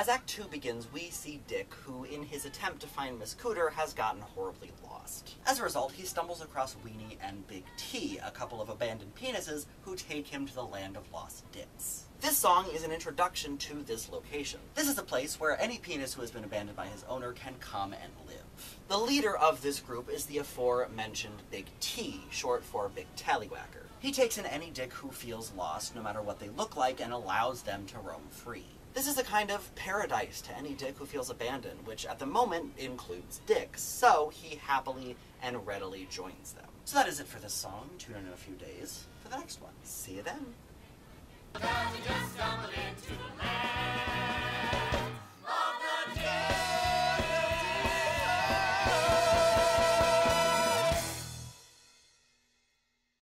As Act 2 begins, we see Dick, who, in his attempt to find Miss Cooter, has gotten horribly lost. As a result, he stumbles across Weenie and Big T, a couple of abandoned penises who take him to the land of lost dicks. This song is an introduction to this location. This is a place where any penis who has been abandoned by his owner can come and live. The leader of this group is the aforementioned Big T, short for Big Tallywhacker. He takes in any dick who feels lost, no matter what they look like, and allows them to roam free. This is a kind of paradise to any dick who feels abandoned, which at the moment includes dicks, so he happily and readily joins them. So that is it for this song. Tune in in a few days for the next one. See you then.